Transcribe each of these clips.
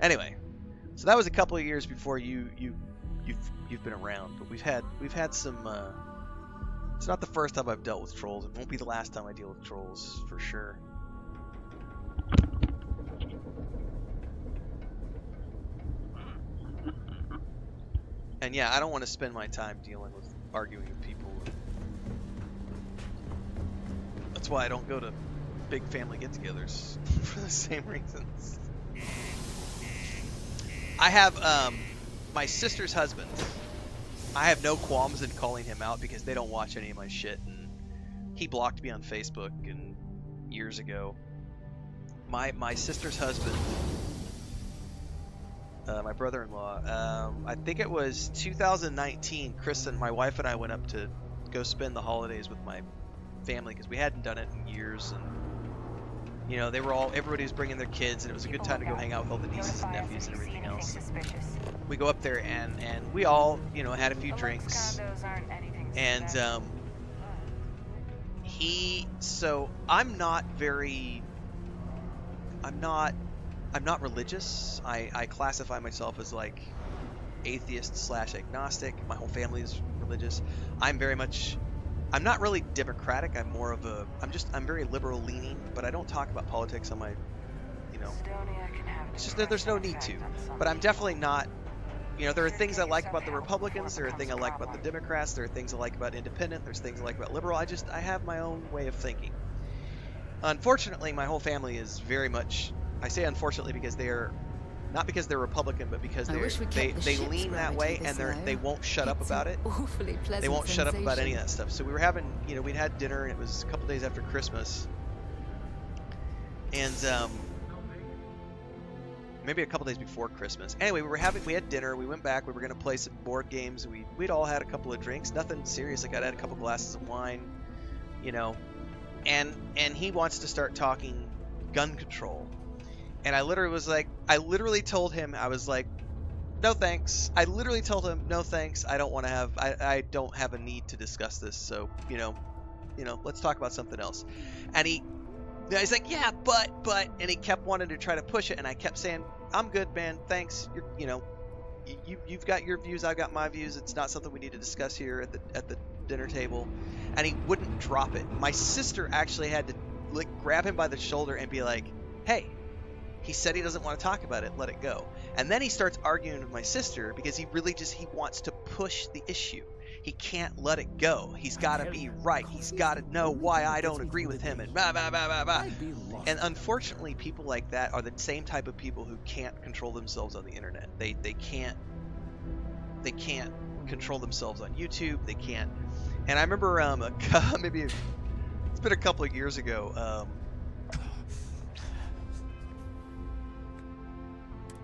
Anyway, so that was a couple of years before you you you've you've been around, but we've had we've had some. Uh, it's not the first time I've dealt with trolls. It won't be the last time I deal with trolls for sure. And yeah, I don't want to spend my time dealing with arguing with people. That's why I don't go to big family get-togethers for the same reasons. I have um, my sister's husband. I have no qualms in calling him out because they don't watch any of my shit, and he blocked me on Facebook and years ago. My my sister's husband, uh, my brother-in-law. Um, I think it was 2019. Chris and my wife and I went up to go spend the holidays with my family because we hadn't done it in years, and you know they were all everybody was bringing their kids, and it was a good time to go hang out with all the nieces and nephews and everything else. We go up there and and we all you know had a few drinks, and um, he so I'm not very I'm not I'm not religious. I, I classify myself as like atheist slash agnostic. My whole family is religious. I'm very much I'm not really democratic. I'm more of a I'm just I'm very liberal leaning, but I don't talk about politics on my you know it's just there's no need to. But I'm definitely not you know, there are things I like about the Republicans, there are things I like about the Democrats, there are things I like about independent, there's things I like about liberal. I just I have my own way of thinking. Unfortunately, my whole family is very much I say unfortunately because they're not because they're Republican, but because they they the they lean that way and they they won't shut up about it. They won't shut up about any of that stuff. So we were having, you know, we'd had dinner and it was a couple days after Christmas, and um, maybe a couple days before Christmas. Anyway, we were having we had dinner. We went back. We were gonna play some board games. We we'd all had a couple of drinks. Nothing serious. Like I'd had a couple glasses of wine, you know, and and he wants to start talking gun control and I literally was like, I literally told him, I was like, no thanks. I literally told him, no thanks. I don't want to have, I, I don't have a need to discuss this. So, you know, you know, let's talk about something else. And he, he's like, yeah, but, but, and he kept wanting to try to push it. And I kept saying, I'm good, man. Thanks. You're, you know, you, you've got your views. I've got my views. It's not something we need to discuss here at the, at the dinner table. And he wouldn't drop it. My sister actually had to like grab him by the shoulder and be like, hey, he said he doesn't want to talk about it. Let it go. And then he starts arguing with my sister because he really just he wants to push the issue. He can't let it go. He's got to be right. He's got to know why I don't agree with him and blah blah blah blah blah. And unfortunately, people like that are the same type of people who can't control themselves on the internet. They they can't they can't control themselves on YouTube. They can't. And I remember um a, maybe it's been a couple of years ago. Um,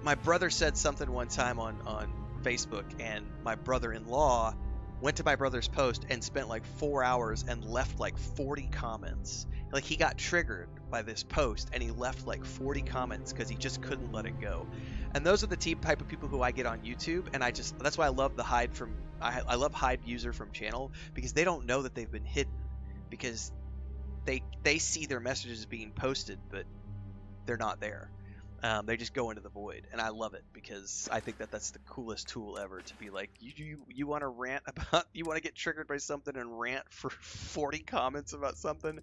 my brother said something one time on on Facebook, and my brother-in-law went to my brother's post and spent like four hours and left like 40 comments. Like he got triggered by this post and he left like 40 comments because he just couldn't let it go. And those are the type of people who I get on YouTube, and I just that's why I love the hide from I, I love hide user from channel because they don't know that they've been hidden because they they see their messages being posted, but they're not there. Um, they just go into the void, and I love it because I think that that's the coolest tool ever to be like, you you, you want to rant about, you want to get triggered by something and rant for 40 comments about something,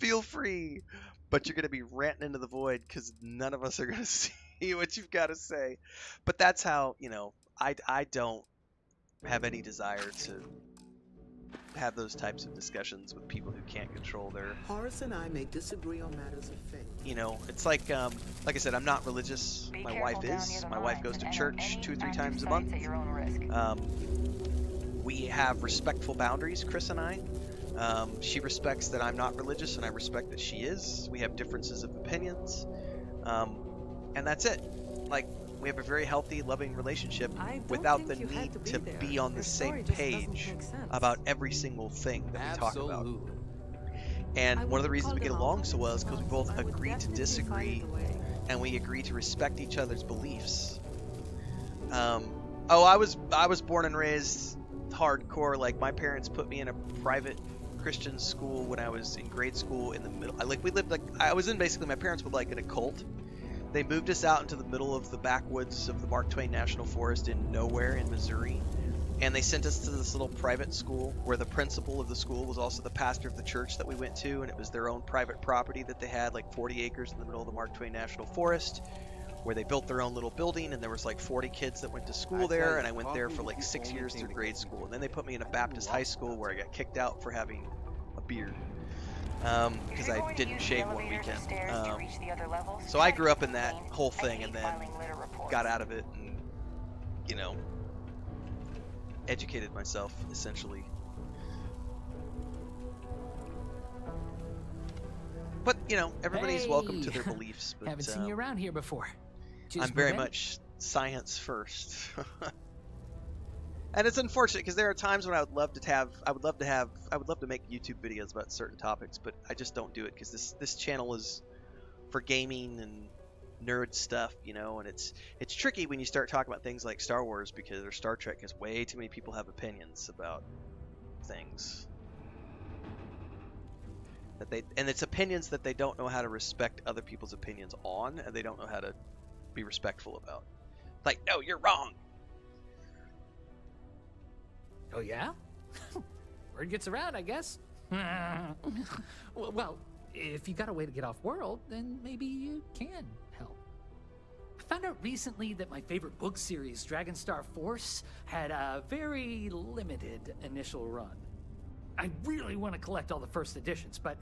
feel free, but you're gonna be ranting into the void because none of us are gonna see what you've got to say. But that's how you know I I don't have any desire to have those types of discussions with people who can't control their. Horace and I may disagree on matters of faith. You know, it's like, um, like I said, I'm not religious. Be My wife is. near the My wife goes to church two or three times a month. At your own risk. Um, we have respectful boundaries, Chris and I. Um, she respects that I'm not religious, and I respect that she is. We have differences of opinions, um, and that's it. Like we have a very healthy, loving relationship without the need to be to be on the Your same just doesn't page about every single thing that we talk about. And one of the reasons we get along so well is because we both agree to disagree find a way. and we agree to respect each other's beliefs. Um, oh, I was I was born and raised hardcore. Like my parents put me in a private Christian school when I was in grade school. In the middle, I, like we lived like I was in basically my parents were like in a cult. They moved us out into the middle of the backwoods of the Mark Twain National Forest in nowhere in Missouri. And they sent us to this little private school where the principal of the school was also the pastor of the church that we went to. And it was their own private property that they had, like 40 acres in the middle of the Mark Twain National Forest, where they built their own little building. And there was like 40 kids that went to school there. And I went there for like six years through grade school. And then they put me in a Baptist high school where I got kicked out for having a beard because you're I didn't shave one weekend. Um, reach the other levels, so I grew up in that whole thing and then filing litter reports. got out of it and you know educated myself essentially but you know everybody's welcome to their beliefs but Haven't seen you um, around here before. Just i'm very in? much science first and it's unfortunate because there are times when i would love to have i would love to have i would love to make youtube videos about certain topics but i just don't do it because this this channel is for gaming and nerd stuff, you know, and it's it's tricky when you start talking about things like Star Wars because or Star Trek because way too many people have opinions about things that they and it's opinions that they don't know how to respect other people's opinions on and they don't know how to be respectful about. Like, no, you're wrong. Oh yeah? Word gets around, I guess. well, if you got a way to get off world, then maybe you can help. I found out recently that my favorite book series, Dragonstar Force, had a very limited initial run. I really want to collect all the first editions, but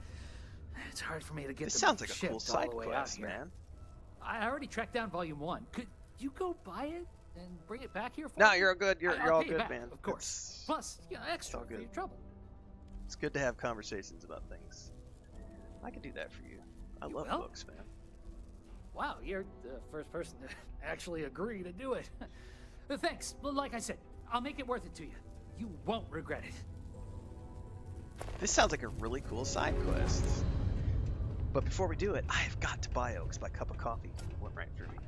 it's hard for me to get This them sounds like a cool side the way out quest, man. I already tracked down Volume One. Could you go buy it and bring it back here for No, you're all good. You're, you're all good, back, man. Of course. It's, Plus, you know, extra all for good. your trouble. it's good to have conversations about things. I could do that for you. I You love will? books, man. Wow, you're the first person to actually agree to do it. Thanks. Well, Like I said, I'll make it worth it to you. You won't regret it. This sounds like a really cool side quest. But before we do it, I've got to buy Oaks. My cup of coffee went right through me.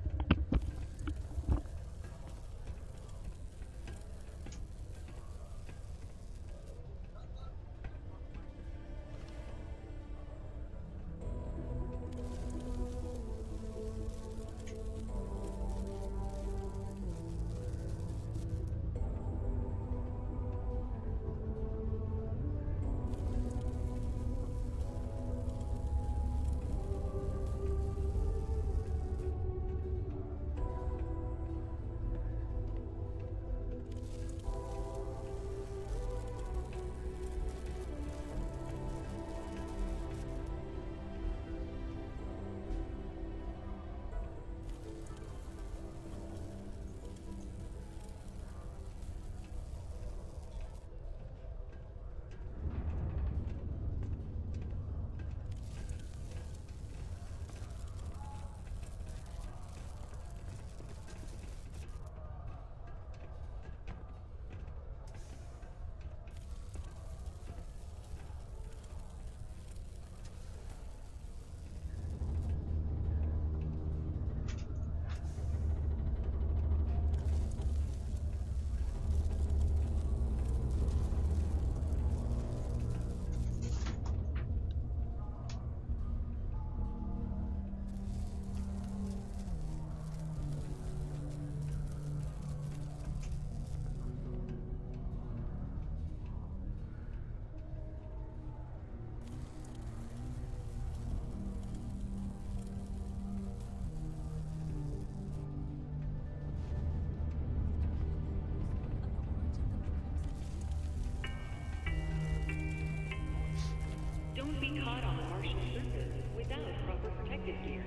Protective gear.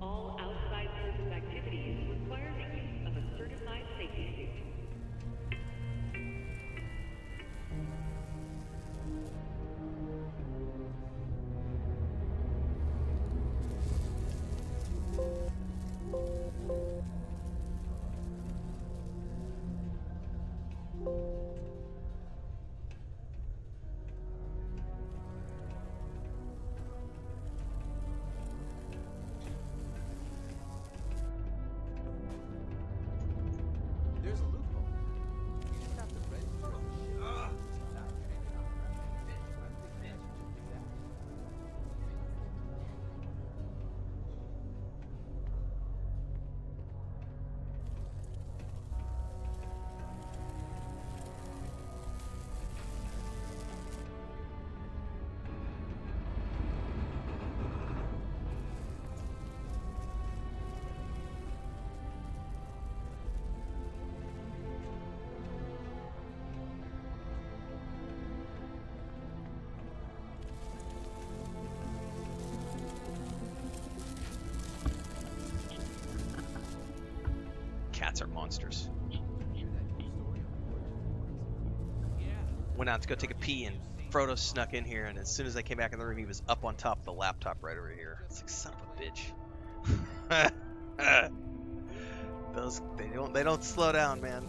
All outside surface activities require the use of a certified safety suit. Are monsters. Went out to go take a pee, and Frodo snuck in here. And as soon as I came back in the room, he was up on top of the laptop right over here. It's like son of a bitch. Those they don't they don't slow down, man.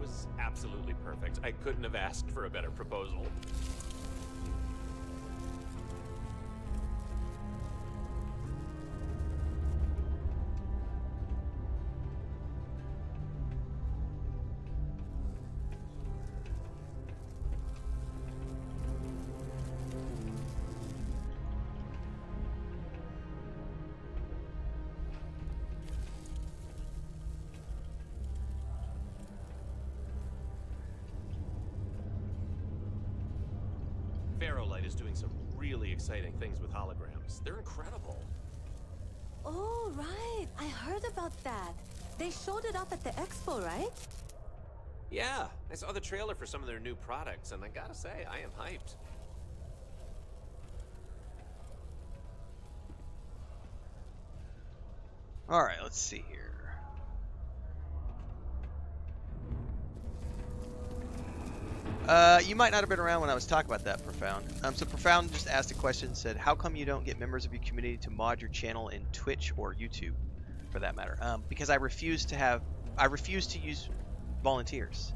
Was absolutely perfect. I couldn't have asked for a better proposal. Ferrolight is doing some really exciting things with holograms. They're incredible. Oh, right. I heard about that. They showed it off at the expo, right? Yeah, I saw the trailer for some of their new products, and I gotta say, I am hyped. All right, let's see here. Uh, you might not have been around when I was talking about that, Profound. Um, so Profound just asked a question, said, "How come you don't get members of your community to mod your channel in Twitch or YouTube, for that matter?" Um, because I refuse to have, I refuse to use volunteers.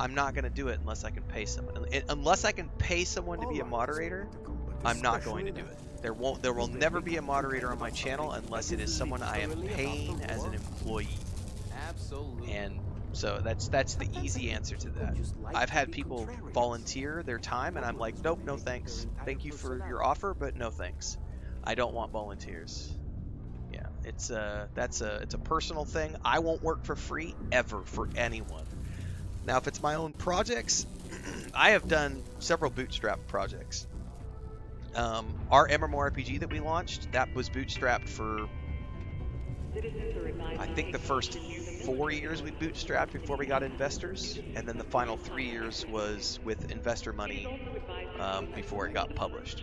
I'm not going to do it unless I can pay someone. Unless I can pay someone to be a moderator, I'm not going to do it. There won't, there will never be a moderator on my channel unless it is someone I am paying as an employee. Absolutely. And so that's that's the easy answer to that. I've had people volunteer their time, and I'm like, nope, no thanks. Thank you for your offer, but no thanks. I don't want volunteers. Yeah, it's a that's a it's a personal thing. I won't work for free ever for anyone. Now, if it's my own projects, I have done several bootstrap projects. Um, our MMORPG that we launched, that was bootstrapped for Citizens are advised I think the first four years we bootstrapped before we got investors, and then the final three years was with investor money um, before it got published.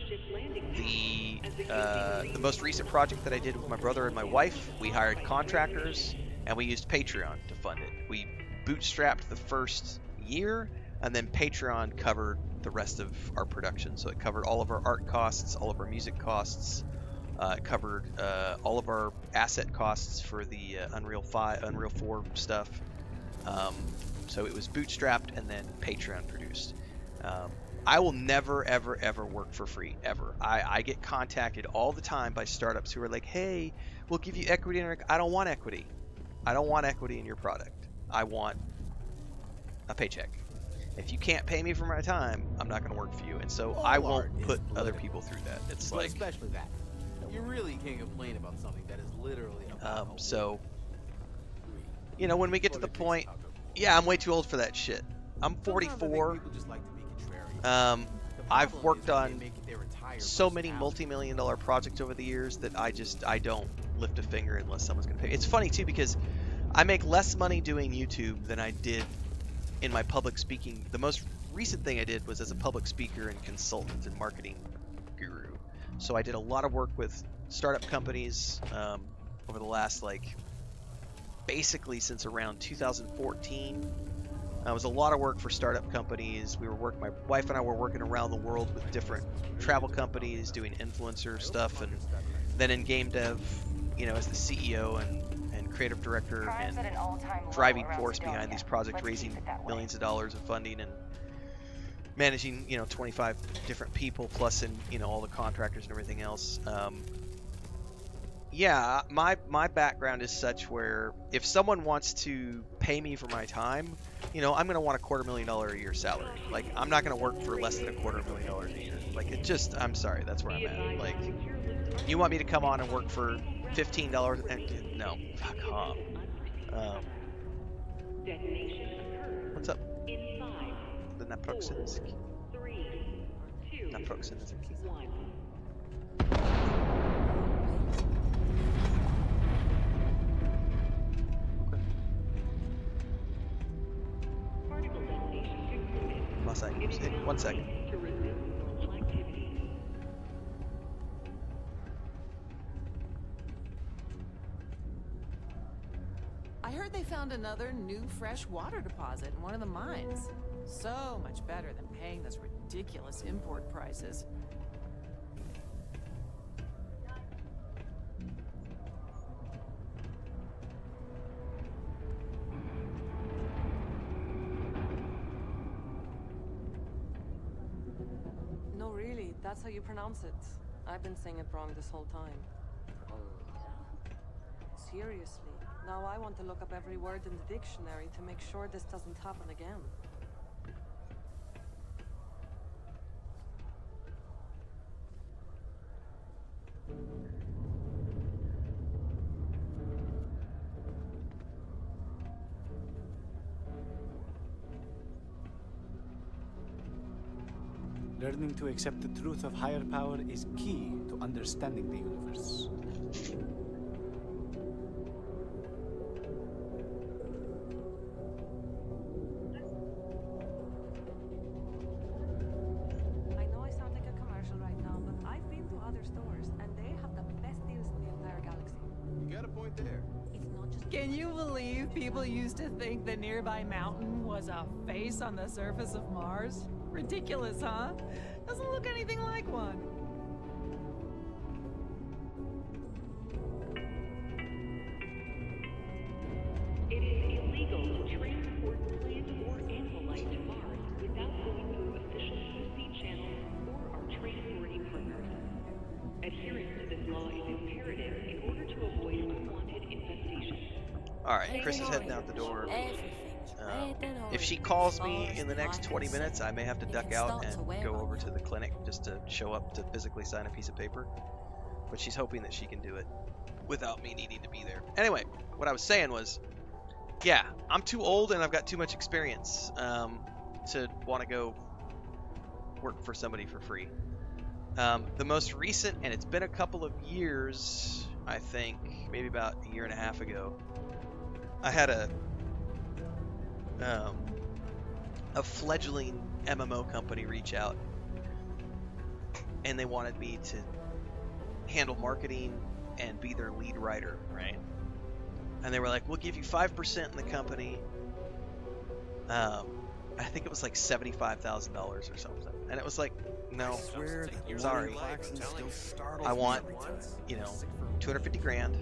The uh, the most recent project that I did with my brother and my wife, we hired contractors and we used Patreon to fund it. We bootstrapped the first year, and then Patreon covered the rest of our production. So it covered all of our art costs, all of our music costs. Uh, it covered uh, all of our asset costs for the uh, Unreal 5, Unreal 4 stuff. Um, so it was bootstrapped and then Patreon produced. Um, I will never, ever, ever work for free, ever. I, I get contacted all the time by startups who are like, hey, we'll give you equity. In our... I don't want equity. I don't want equity in your product. I want a paycheck. If you can't pay me for my time, I'm not going to work for you. And so I won't put other people through that. It's But like, especially that. You really can't complain about something that is literally um, so, you know, when we get to the point, yeah, I'm way too old for that shit. I'm Sometimes I think 44. people just like to be contrarian. Um, I've worked is when they on make it their entire so many multi-million dollar projects over the years that I just I don't lift a finger unless someone's gonna pay. It's funny too because I make less money doing YouTube than I did in my public speaking. The most recent thing I did was as a public speaker and consultant and marketing. So I did a lot of work with startup companies um, over the last like basically since around 2014. Uh, it was a lot of work for startup companies. We were working, my wife and I were working around the world with different travel companies, doing influencer stuff, and then in game dev, you know, as the CEO and, and creative director Crime's and at an all-time low driving force behind these projects, Let's raising keep it that way. millions of dollars of funding and managing, you know, 25 different people and you know, all the contractors and everything else. Um, yeah, my my background is such where if someone wants to pay me for my time, you know, I'm gonna want a quarter million dollar a year salary. Like I'm not gonna work for less than a quarter million dollars a year. Like it just, I'm sorry, that's where I'm at. Like you want me to come on and work for fifteen dollars? and No, fuck off. Um, The naproxen three, two, naproxen one. Particle detonation concluded. Must I use it? One second. To resume normal activity. I heard they found another new fresh water deposit in one of the mines. So much better than paying those ridiculous import prices. No, really, that's how you pronounce it. I've been saying it wrong this whole time. Seriously, now I want to look up every word in the dictionary to make sure this doesn't happen again. Learning to accept the truth of higher power is key to understanding the universe. I know I sound like a commercial right now, but I've been to other stores, and they have the best deals in the entire galaxy. You got a point there. It's not just Can you believe people used to think the nearby mountain was a face on the surface of Mars? Ridiculous, huh? Doesn't look anything like one. It is illegal to transport plant or animal life to Mars without going through official QC channels or our transporting partners. Adherence to this law is imperative in order to avoid unwanted infestation. All right, Chris is heading out the door. Everything's Um, if she calls me in the next 20 minutes, I may have to duck out and go over to the clinic just to show up to physically sign a piece of paper. But she's hoping that she can do it without me needing to be there. Anyway, what I was saying was, yeah, I'm too old and I've got too much experience um, to want to go work for somebody for free. Um, the most recent, and it's been a couple of years, I think, maybe about a year and a half ago, I had a um, a fledgling MMO company reach out, and they wanted me to handle marketing and be their lead writer, right? And they were like, "We'll give you five percent in the company." Um, I think it was like seventy-five thousand dollars or something, and it was like, "No, Swear You're sorry. Claxon still startles I want, you know, 250 grand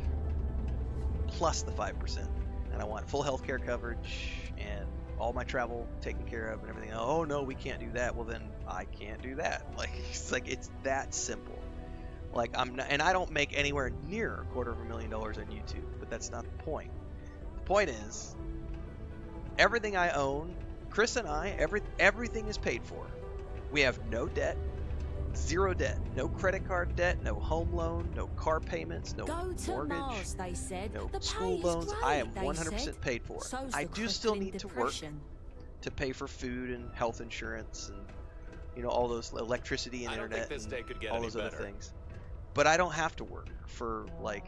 plus the 5%. And I want full health care coverage and all my travel taken care of and everything. Oh, no, we can't do that. Well, then I can't do that. Like, it's like, it's that simple. Like, I'm not, and I don't make anywhere near a quarter of a million dollars on YouTube, but that's not the point. The point is, everything I own, Chris and I, every, everything is paid for. We have no debt, zero debt, no credit card debt, no home loan, no car payments, no Go to mortgage, Mars, they said. no the school loans. Great, I am 100% said. paid for. So's I do still crippling need to work to pay for food and health insurance and you know all those electricity and I internet this and day could get all any those other better. things. But I don't have to work for like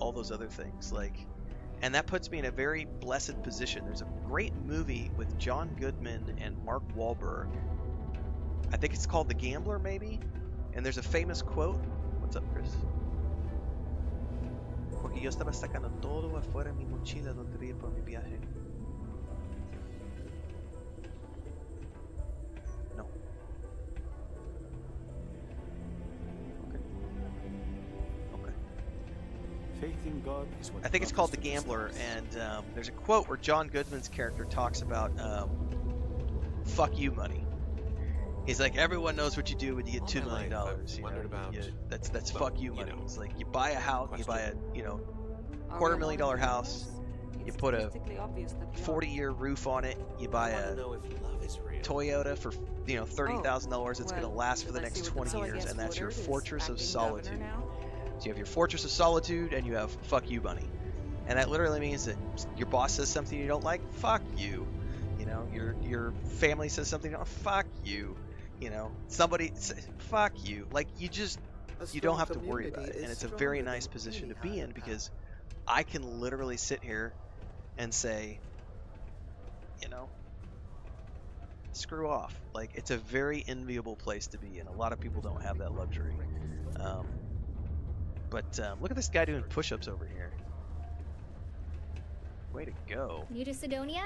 all those other things like and that puts me in a very blessed position. There's a great movie with John Goodman and Mark Wahlberg. I think it's called The Gambler maybe, and there's a famous quote. What's up, Chris? Porque yo estaba sacando todo afuera mi mochila donde iba por mi viaje. No. Okay. Okay. Faith in God is what I think it's called The Gambler, and um, there's a quote where John Goodman's character talks about um, "fuck you money." He's like, everyone knows what you do when you get All two my million life, I've dollars. You know, about- you- that's that's well, fuck you you money. know, It's like you buy a house, you buy a you know quarter we million dollar house. You You put a statistically obvious that we are. 40 year roof on it. You buy I a want to know if love is real. Toyota for you know thirty thousand dollars. It's well, going to last for the next 20 the- years, and that's your fortress of solitude. So you have your fortress of solitude, and you have fuck you, bunny, and that literally means that your boss says something you don't like, fuck you. You know, your your family says something, oh, fuck you. You know, somebody, s- fuck you. Like you just you don't have to worry about it, and it's a very nice position to be in because I can literally sit here and say, you know, screw off. Like it's a very enviable place to be in. A lot of people don't have that luxury. Um, but um, look at this guy doing push-ups over here. Way to go! New to Sidonia?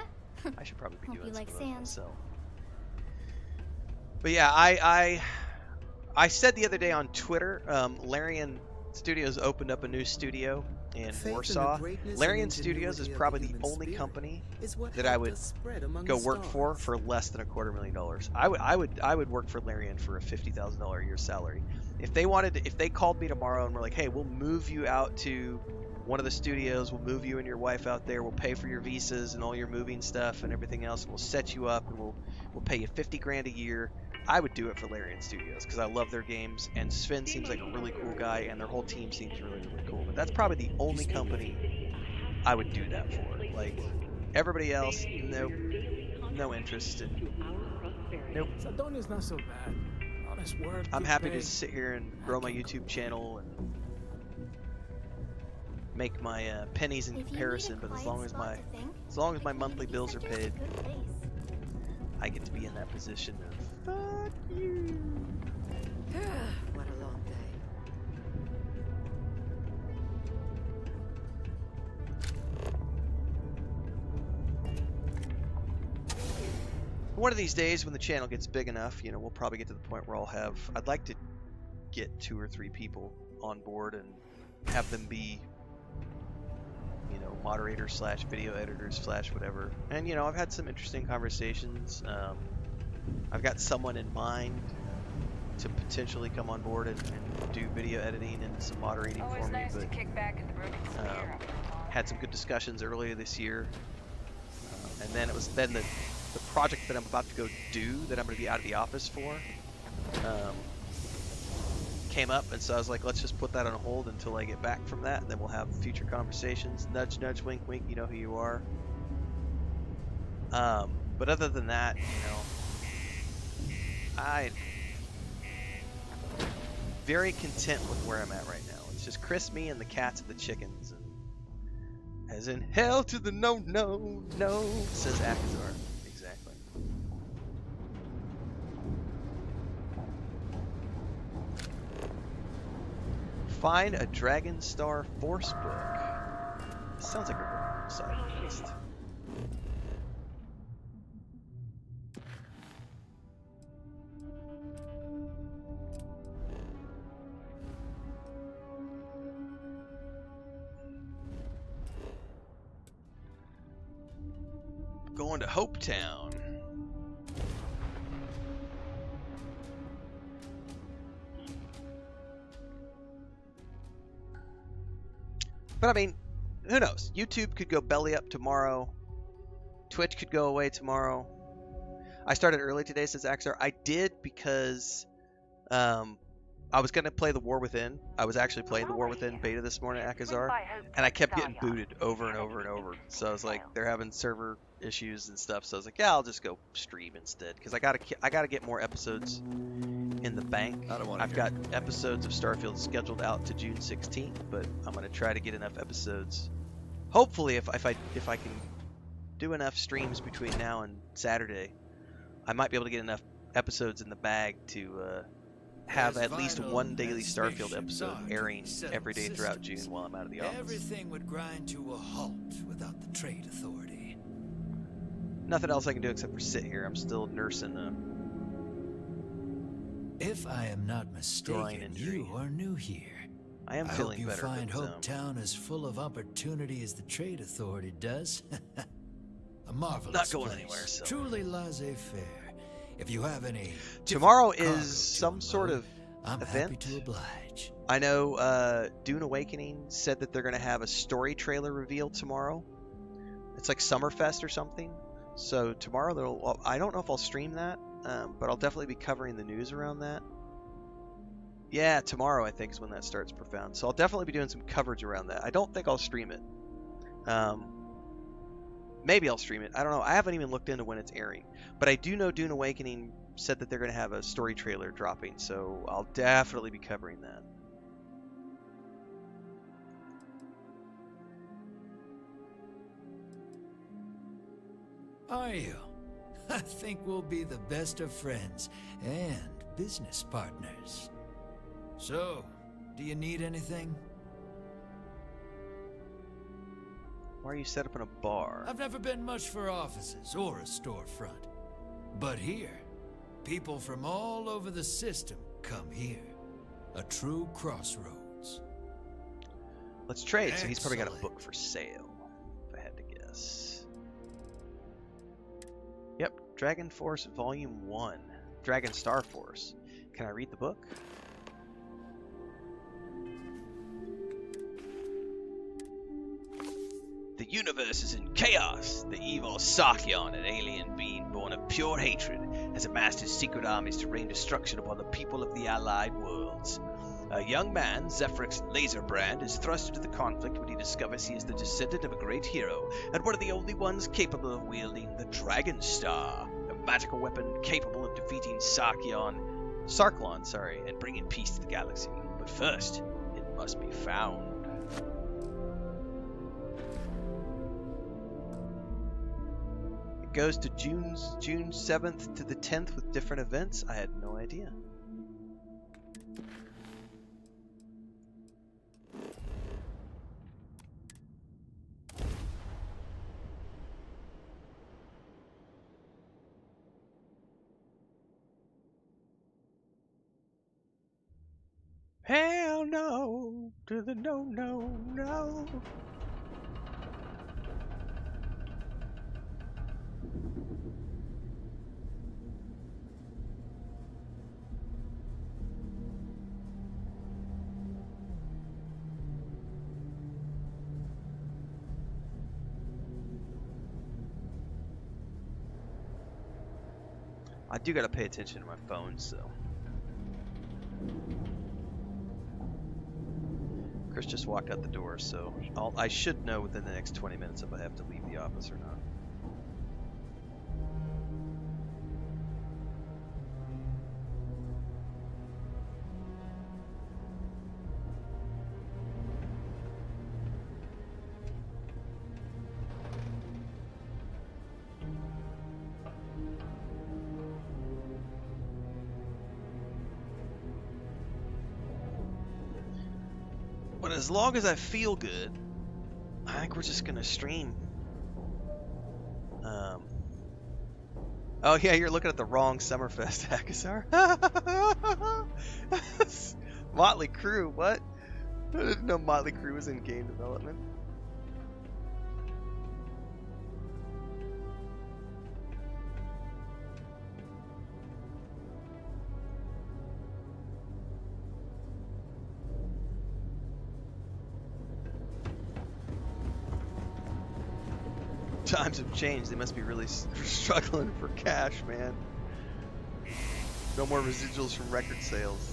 I should probably be Hope doing you some like of those sand. myself. But yeah, I I I said the other day on Twitter, um, Larian Studios opened up a new studio in Faith Warsaw. Larian Studios is the probably the only company is what that I would us spread among go work for for less than a quarter million dollars. I would I would I would work for Larian for a fifty thousand dollar a year salary. If they wanted to, if they called me tomorrow and were like, hey, we'll move you out to one of the studios, we'll move you and your wife out there, we'll pay for your visas and all your moving stuff and everything else, and we'll set you up and we'll we'll pay you fifty grand a year. I would do it for Larian Studios because I love their games and Swen seems like a really cool guy and their whole team seems really really cool. But that's probably the only company I would do that for. Like everybody else, no, no interest in. Nope. Sidonia's not so bad. Honest work. I'm happy to sit here and grow my YouTube channel and make my uh, pennies in If you need a comparison. But as long as my as long as my monthly bills are paid. I get to be in that position of fuck you. what a long day. One of these days, when the channel gets big enough, you know, we'll probably get to the point where I'll have. I'd like to get two or three people on board and have them be, you know, moderators slash video editors slash whatever. And you know, I've had some interesting conversations. Um, I've got someone in mind to potentially come on board and, and do video editing and some moderating Always for me, nice to but kick back at the broken um, had some good discussions earlier this year, and then it was then the the project that I'm about to go do that I'm going to be out of the office for um, came up, and so I was like, let's just put that on hold until I get back from that, and then we'll have future conversations. Nudge, nudge, wink, wink. You know who you are. Um, but other than that, you know, I very content with where I'm at right now. It's just Chris, me, and the cats and the chickens, and as in hell to the no, no, no, says Akazar. Exactly. Find a Dragon Star Force book. Sounds like a side quest. Going to Hopetown. But I mean, who knows? YouTube could go belly up tomorrow. Twitch could go away tomorrow. I started early today, says Axar. I did because um, I was going to play The War Within. I was actually playing The War Within beta this morning at Akazar, and I kept getting booted over and over and over. So I was like, they're having server issues and stuff. So I was like, yeah, I'll just go stream instead because I gotta I gotta get more episodes in the bank. I don't wanna I've got episodes of Starfield scheduled out to June 16th, but I'm gonna try to get enough episodes. Hopefully, if if I if I can do enough streams between now and Saturday, I might be able to get enough episodes in the bag to uh, have As at least one daily Starfield episode airing every day throughout June while I'm out of the office. Everything would grind to a halt without the trade authority. Nothing else I can do except for sit here. I'm still nursing a If I am not mistaken, you are new here. I am I feeling hope you better, find but, um, Hope Town as full of opportunity as the trade authority does. a marvelous Not going place. anywhere, so- Truly laissez-faire. If you have any Tomorrow is to some sort of I'm happy event. to oblige. I know uh, Dune Awakening said that they're going to have a story trailer reveal tomorrow It's like Summerfest or something. So tomorrow, there'll, I don't know if I'll stream that, um, but I'll definitely be covering the news around that. Yeah, tomorrow I think is when that starts profound. So I'll definitely be doing some coverage around that. I don't think I'll stream it. Um, maybe I'll stream it. I don't know. I haven't even looked into when it's airing, but I do know Dune Awakening said that they're going to have a story trailer dropping, so I'll definitely be covering that. Are you? I think we'll be the best of friends and business partners. So, do you need anything? Why are you set up in a bar? I've never been much for offices or a storefront. But here, people from all over the system come here. A true crossroads. Let's trade. So he's probably got a book for sale, if I had to guess. Dragon Force Volume 1. Dragon Star Force. Can I read the book? The universe is in chaos. The evil Sarkion, an alien being born of pure hatred, has amassed his secret armies to rain destruction upon the people of the allied worlds. A young man, Zephyrix Laserbrand, is thrust into the conflict when he discovers he is the descendant of a great hero and one of the only ones capable of wielding the Dragon Star, a magical weapon capable of defeating Sarkion, Sarklon, sorry, and bringing peace to the galaxy. But first, it must be found. It goes to June's June 7th to the 10th with different events. I had no idea. Hell no to the no, no, no. I do gotta pay attention to my phone, so. Chris just walked out the door, so I'll, I should know within the next 20 minutes if I have to leave the office or not. Long as I feel good, I think we're just gonna stream. Um. Oh yeah, you're looking at the wrong Summerfest Akasar. Mötley Crüe, what? I didn't know Mötley Crüe was in game development. Have changed. They must be really struggling for cash, man. No more residuals from record sales.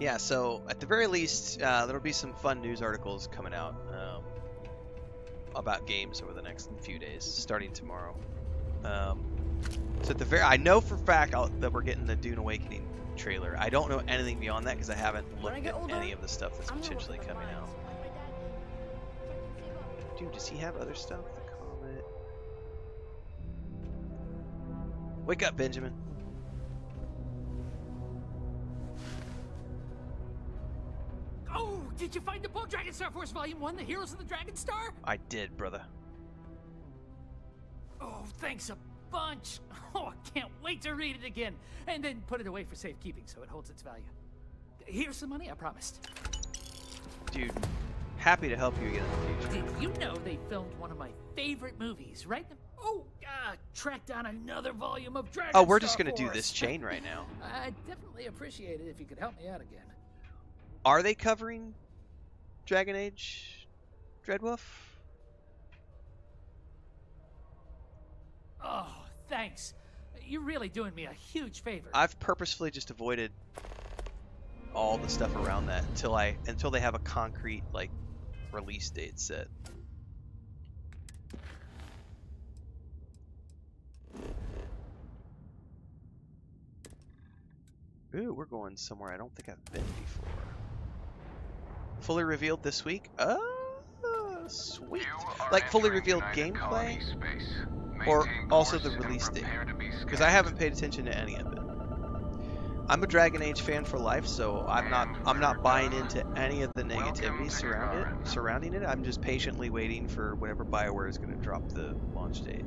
Yeah, so at the very least, uh, there'll be some fun news articles coming out um, about games over the next few days, starting tomorrow. Um, so at the very, I know for fact I'll, that we're getting the Dune Awakening trailer. I don't know anything beyond that because I haven't When I looked at older, any of the stuff that's I'm potentially coming out. mines like my dad did. Dude, does he have other stuff? The Comet. Wake up, Benjamin. Did you find the book Dragon Star Force Volume 1, The Heroes of the Dragon Star? I did, brother. Oh, thanks a bunch. Oh, I can't wait to read it again. And then put it away for safekeeping so it holds its value. Here's some money I promised. Dude, happy to help you again in the future. Did you know they filmed one of my favorite movies right Oh, uh, track down another volume of Dragon Oh, we're Star just gonna do this chain right now. I'd definitely appreciate it if you could help me out again. Are they covering Dragon Age Dreadwolf? Oh, thanks. You're really doing me a huge favor. I've purposefully just avoided all the stuff around that until I until they have a concrete like release date set. Ooh, we're going somewhere I don't think I've been before. Fully revealed this week? Oh, sweet. Like fully revealed gameplay? Or also the release date? Because I haven't paid attention to any of it. I'm a Dragon Age fan for life, so I'm not I'm not buying into any of the negativity surround it, surrounding it. I'm just patiently waiting for whatever Bioware is going to drop the launch date.